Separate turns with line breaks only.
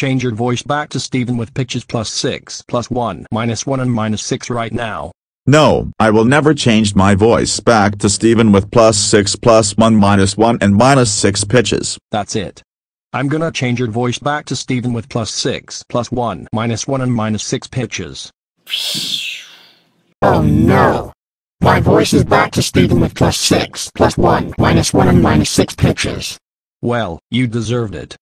change your voice back to Steven with pitches plus 6 plus 1 minus 1 and minus 6 right now.
No, I will never change my voice back to Steven with plus 6 plus 1 minus 1 and minus 6 pitches.
That's it. I'm gonna change your voice back to Steven with plus 6 plus 1 minus 1 and minus 6 pitches.
Oh no. My voice is back to Steven with plus 6, plus 1, minus 1 and minus 6 pitches.
Well, you deserved it.